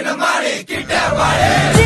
சிங்கன கிட்ட வாழே